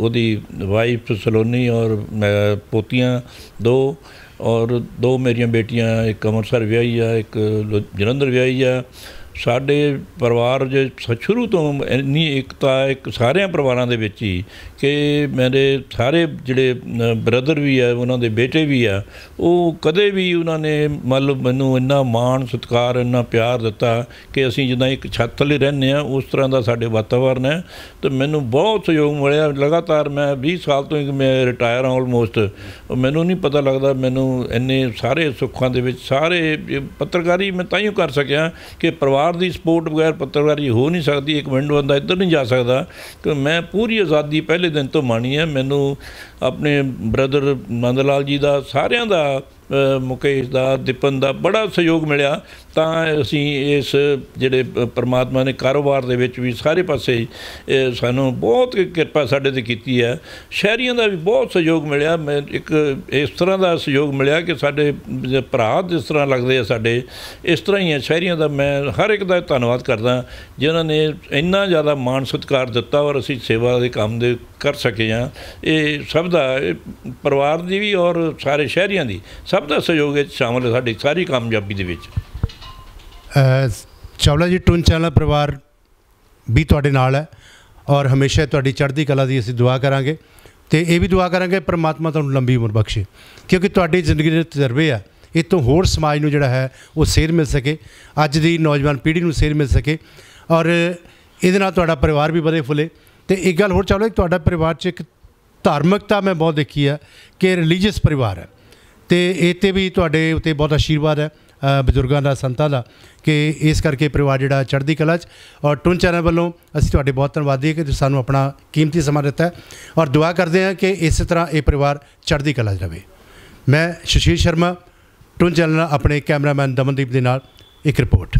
ਉਹਦੀ ਵਾਈਫ ਸਲੋਨੀ ਔਰ ਅਹ, ਪੋਤੀਆਂ ਦੋ। ਔਰ ਦੋ ਮੇਰੀਆਂ ਬੇਟੀਆਂ ਇੱਕ ਅੰਮ੍ਰਿਤਸਰ ਵਿਆਹੀ ਆ ਇੱਕ ਜਲੰਧਰ ਵਿਆਹੀ ਆ। ਸਾਡੇ ਪਰਿਵਾਰ ਜੇ ਸ਼ੁਰੂ ਤੋਂ ਇੰਨੀ ਏਕਤਾ ਇੱਕ ਸਾਰਿਆਂ ਪਰਿਵਾਰਾਂ ਦੇ ਵਿੱਚ ਹੀ ਕਿ ਮੇਰੇ ਸਾਰੇ ਜਿਹੜੇ ਬ੍ਰਦਰ ਵੀ ਆ, ਉਹਨਾਂ ਦੇ ਬੇਟੇ ਵੀ ਆ, ਉਹ ਕਦੇ ਵੀ ਉਹਨਾਂ ਨੇ ਮੰਨ ਲਓ ਮੈਨੂੰ ਇੰਨਾ ਮਾਣ, ਸਤਿਕਾਰ, ਇੰਨਾ ਪਿਆਰ ਦਿੱਤਾ ਕਿ ਅਸੀਂ ਜਿੱਦਾਂ ਇੱਕ ਛੱਤ ਥੱਲੇ ਰਹਿੰਦੇ ਆ ਉਸ ਤਰ੍ਹਾਂ ਦਾ ਸਾਡੇ ਵਾਤਾਵਰਨ ਹੈ। ਤੇ ਮੈਨੂੰ ਬਹੁਤ ਸਹਿਯੋਗ ਮਿਲਿਆ। ਲਗਾਤਾਰ ਮੈਂ 20 ਸਾਲ ਤੋਂ ਹੀ ਮੈਂ ਰਿਟਾਇਰ ਹਾਂ ਆਲਮੋਸਟ ਮੈਨੂੰ ਨਹੀਂ ਪਤਾ ਲੱਗਦਾ ਮੈਨੂੰ ਇੰਨੇ ਸਾਰੇ ਸੁੱਖਾਂ ਦੇ ਵਿੱਚ ਸਾਰੇ ਪੱਤਰਕਾਰੀ ਮੈਂ ਤਾਂ ਹੀ ਕਰ ਸਕਿਆ ਕਿ ਪਰਿਵਾਰ ਦੀ ਸਪੋਰਟ ਬਗੈਰ ਪੱਤਰਕਾਰੀ ਹੋ ਨਹੀਂ ਸਕਦੀ, ਇੱਕ ਮਿੰਟ ਬੰਦਾ ਇੱਧਰ ਨਹੀਂ ਜਾ ਸਕਦਾ। ਕਿ ਮੈਂ ਪੂਰੀ ਆਜ਼ਾਦੀ ਪਹਿਲੇ ਦਿਨ ਤੋਂ ਮਾਣੀ ਹੈ। ਮੈਨੂੰ ਆਪਣੇ ਬ੍ਰਦਰ ਨੰਦ ਲਾਲ ਜੀ ਦਾ, ਸਾਰਿਆਂ ਦਾ ਮੁਕੇਸ਼ ਦਾ, ਦਿਪਨ ਦਾ ਬੜਾ ਸਹਿਯੋਗ ਮਿਲਿਆ। ਤਾਂ ਅਸੀਂ ਇਸ ਜਿਹੜੇ ਪ- ਪ੍ਰਮਾਤਮਾ ਨੇ ਕਾਰੋਬਾਰ ਦੇ ਵਿੱਚ ਵੀ ਸਾਰੇ ਪਾਸੇ ਸਾਨੂੰ ਬਹੁਤ ਕਿਰਪਾ ਸਾਡੇ ਤੇ ਕੀਤੀ ਹੈ। ਸ਼ਹਿਰੀਆਂ ਦਾ ਵੀ ਬਹੁਤ ਸਹਿਯੋਗ ਮਿਲਿਆ। ਮੈਂ ਇੱਕ ਇਸ ਤਰ੍ਹਾਂ ਦਾ ਸਹਿਯੋਗ ਮਿਲਿਆ ਕਿ ਸਾਡੇ ਭਰਾ ਜਿਸ ਤਰ੍ਹਾਂ ਲੱਗਦੇ ਆ ਸਾਡੇ, ਇਸ ਤਰ੍ਹਾਂ ਹੀ ਹੈ। ਸ਼ਹਿਰੀਆਂ ਦਾ ਮੈਂ ਹਰ ਇੱਕ ਦਾ ਧੰਨਵਾਦ ਕਰਦਾ, ਜਿਨ੍ਹਾਂ ਨੇ ਇੰਨਾ ਜ਼ਿਆਦਾ ਮਾਣ ਸਤਿਕਾਰ ਦਿੱਤਾ ਔਰ ਅਸੀਂ ਸੇਵਾ ਦੇ ਕੰਮ ਦੇ ਕਰ ਸਕੇ ਹਾਂ। ਇਹ ਸਭ ਦਾ ਪਰਿਵਾਰ ਦੀ ਵੀ ਔਰ ਸਾਰੇ ਸ਼ਹਿਰੀਆਂ ਦੀ ਸਭ ਦਾ ਸਹਿਯੋਗ ਇਹ 'ਚ ਸ਼ਾਮਲ ਹੈ ਸਾਡੀ ਸਾਰੀ ਕਾਮਯਾਬੀ ਦੇ ਵਿੱਚ। ਚਾਵਲਾ ਜੀ ਟੁਨ ਚੈਨਲ ਪਰਿਵਾਰ ਵੀ ਤੁਹਾਡੇ ਨਾਲ ਹੈ ਔਰ ਹਮੇਸ਼ਾ ਤੁਹਾਡੀ ਚੜ੍ਹਦੀ ਕਲਾ ਦੀ ਅਸੀਂ ਦੁਆ ਕਰਾਂਗੇ ਤੇ ਇਹ ਵੀ ਦੁਆ ਕਰਾਂਗੇ ਪ੍ਰਮਾਤਮਾ ਤੁਹਾਨੂੰ ਲੰਬੀ ਉਮਰ ਬਖਸ਼ੇ। ਕਿਉਂਕਿ ਤੁਹਾਡੀ ਜ਼ਿੰਦਗੀ ਦੇ ਤਜਰਬੇ ਆ, ਇਹ ਤੋਂ ਹੋਰ ਸਮਾਜ ਨੂੰ ਜਿਹੜਾ ਹੈ ਉਹ ਸੇਧ ਮਿਲ ਸਕੇ, ਅੱਜ ਦੀ ਨੌਜਵਾਨ ਪੀੜ੍ਹੀ ਨੂੰ ਸੇਧ ਮਿਲ ਸਕੇ ਔਰ ਇਹਦੇ ਨਾਲ ਤੁਹਾਡਾ ਪਰਿਵਾਰ ਵੀ ਵਧੇ ਫੁੱਲੇ। ਤੇ ਇੱਕ ਗੱਲ ਹੋਰ ਚਾਵਲਾ ਜੀ, ਤੁਹਾਡਾ ਪਰਿਵਾਰ 'ਚ ਇੱਕ ਧਾਰਮਿਕਤਾ ਮੈਂ ਬਹੁਤ ਦੇਖੀ ਆ ਕਿ ਰਿਲੀਜੀਅਸ ਪਰਿਵਾਰ ਹੈ। ਤੇ ਇਹ 'ਤੇ ਵੀ ਤੁਹਾਡੇ ਉਤੇ ਬਹੁਤ ਆਸ਼ੀਰਵਾਦ ਹੈ। ਬਜ਼ੁਰਗਾਂ ਦਾ, ਸੰਤਾਂ ਦਾ ਕਿ ਇਸ ਕਰਕੇ ਪਰਿਵਾਰ ਜਿਹੜਾ ਚੜ੍ਹਦੀ ਕਲਾ 'ਚ ਔਰ ਟੁਨ ਚੈਨਲ ਵੱਲੋਂ ਅਸੀਂ ਤੁਹਾਡੇ ਬਹੁਤ ਧੰਨਵਾਦੀ ਹਾਂ ਕਿ ਤੁਸੀਂ ਸਾਨੂੰ ਆਪਣਾ ਕੀਮਤੀ ਸਮਾਂ ਦਿੱਤਾ ਔਰ ਦੁਆ ਕਰਦੇ ਹਾਂ ਕਿ ਇਸੇ ਤਰ੍ਹਾਂ ਇਹ ਪਰਿਵਾਰ ਚੜ੍ਹਦੀ ਕਲਾ 'ਚ ਰਹੇ। ਮੈਂ ਸੁਸ਼ੀਲ ਸ਼ਰਮਾ, ਟੁਨ ਚੈਨਲ ਨਾਲ ਆਪਣੇ ਕੈਮਰਾਮੈਨ ਦਮਨਦੀਪ ਦੇ ਨਾਲ ਇੱਕ ਰਿਪੋਰਟ।